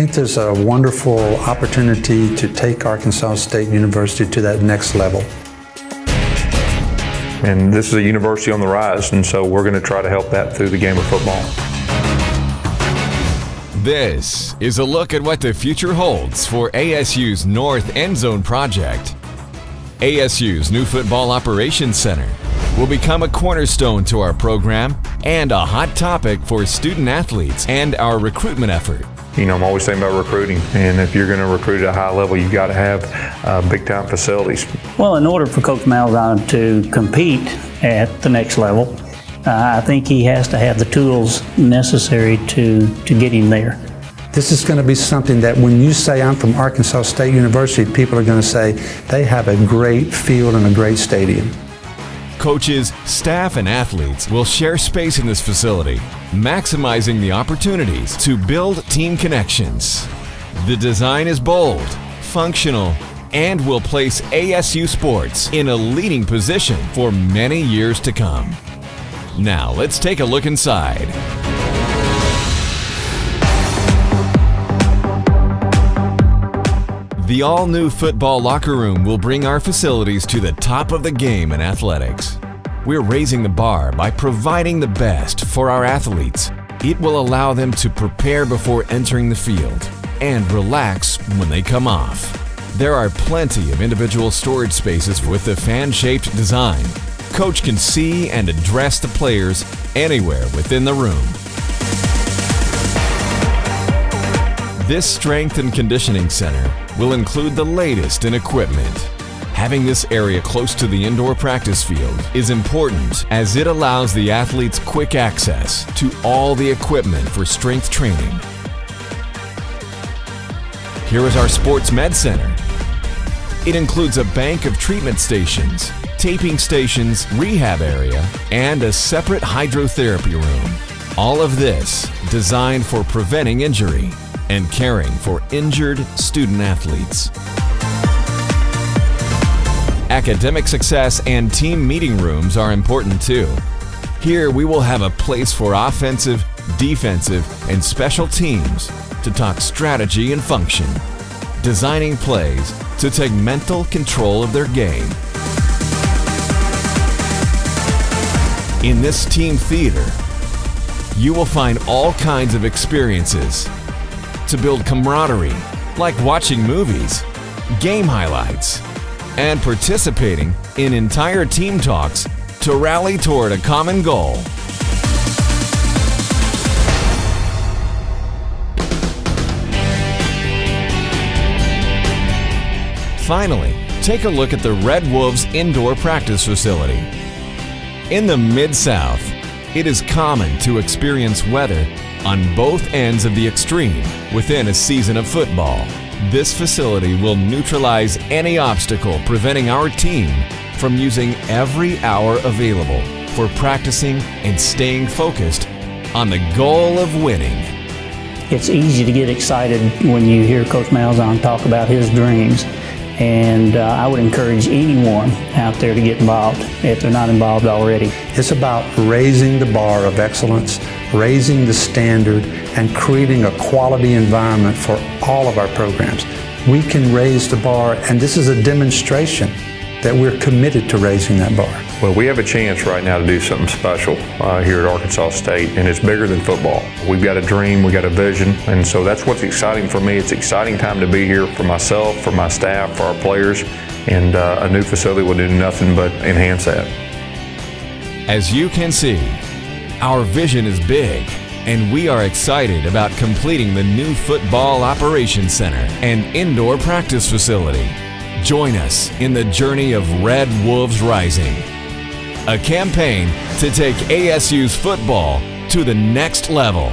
think there's a wonderful opportunity to take Arkansas State University to that next level. And this is a university on the rise, and so we're going to try to help that through the game of football. This is a look at what the future holds for ASU's North End Zone project. ASU's new Football Operations Center will become a cornerstone to our program and a hot topic for student athletes and our recruitment effort. You know, I'm always thinking about recruiting, and if you're going to recruit at a high level, you've got to have uh, big time facilities. Well, in order for Coach Malzahn to compete at the next level, uh, I think he has to have the tools necessary to, to get him there. This is going to be something that when you say I'm from Arkansas State University, people are going to say they have a great field and a great stadium. Coaches, staff, and athletes will share space in this facility, maximizing the opportunities to build team connections. The design is bold, functional, and will place ASU sports in a leading position for many years to come. Now, let's take a look inside. The all new football locker room will bring our facilities to the top of the game in athletics. We're raising the bar by providing the best for our athletes. It will allow them to prepare before entering the field and relax when they come off. There are plenty of individual storage spaces with the fan shaped design. Coach can see and address the players anywhere within the room. This strength and conditioning center will include the latest in equipment. Having this area close to the indoor practice field is important as it allows the athletes quick access to all the equipment for strength training. Here is our Sports Med Center. It includes a bank of treatment stations, taping stations, rehab area, and a separate hydrotherapy room. All of this designed for preventing injury and caring for injured student athletes. Academic success and team meeting rooms are important too. Here we will have a place for offensive, defensive, and special teams to talk strategy and function, designing plays to take mental control of their game. In this team theater, you will find all kinds of experiences to build camaraderie, like watching movies, game highlights, and participating in entire team talks to rally toward a common goal. Finally, take a look at the Red Wolves indoor practice facility. In the Mid South, it is common to experience weather on both ends of the extreme within a season of football. This facility will neutralize any obstacle preventing our team from using every hour available for practicing and staying focused on the goal of winning. It's easy to get excited when you hear Coach Malzahn talk about his dreams. And uh, I would encourage anyone out there to get involved if they're not involved already. It's about raising the bar of excellence, raising the standard, and creating a quality environment for all of our programs. We can raise the bar, and this is a demonstration that we're committed to raising that bar. Well, we have a chance right now to do something special uh, here at Arkansas State, and it's bigger than football. We've got a dream, we've got a vision, and so that's what's exciting for me. It's exciting time to be here for myself, for my staff, for our players, and uh, a new facility will do nothing but enhance that. As you can see, our vision is big, and we are excited about completing the new Football Operations Center and indoor practice facility. Join us in the journey of Red Wolves Rising, a campaign to take ASU's football to the next level.